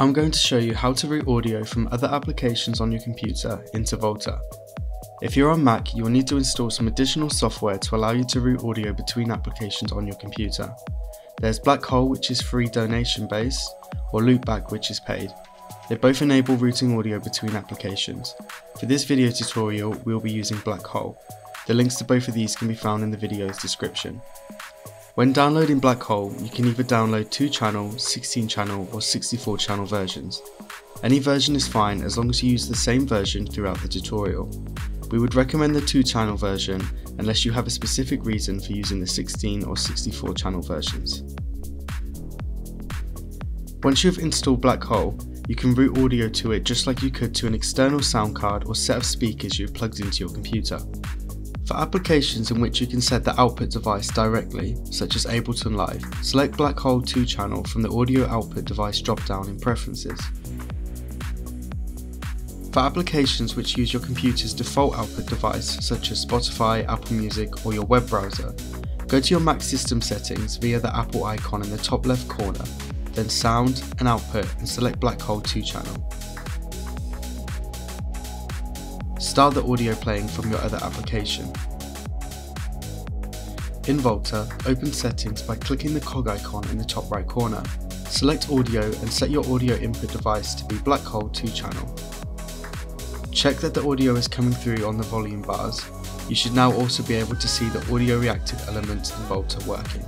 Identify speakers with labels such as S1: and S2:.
S1: I'm going to show you how to route audio from other applications on your computer into Volta. If you're on Mac, you will need to install some additional software to allow you to route audio between applications on your computer. There's BlackHole which is free donation based, or Loopback which is paid. They both enable routing audio between applications. For this video tutorial, we'll be using BlackHole. The links to both of these can be found in the video's description. When downloading BlackHole, you can either download 2 channel, 16 channel or 64 channel versions. Any version is fine as long as you use the same version throughout the tutorial. We would recommend the 2 channel version unless you have a specific reason for using the 16 or 64 channel versions. Once you've installed BlackHole, you can route audio to it just like you could to an external sound card or set of speakers you've plugged into your computer. For applications in which you can set the output device directly, such as Ableton Live, select BlackHole 2 channel from the Audio Output Device drop-down in Preferences. For applications which use your computer's default output device, such as Spotify, Apple Music or your web browser, go to your Mac system settings via the Apple icon in the top left corner, then Sound and Output and select BlackHole 2 channel. Start the audio playing from your other application. In Volta, open settings by clicking the cog icon in the top right corner. Select audio and set your audio input device to be BlackHole 2 channel. Check that the audio is coming through on the volume bars. You should now also be able to see the audio reactive elements in Volta working.